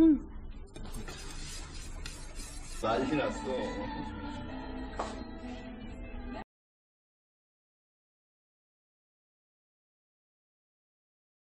응. 난리 났어.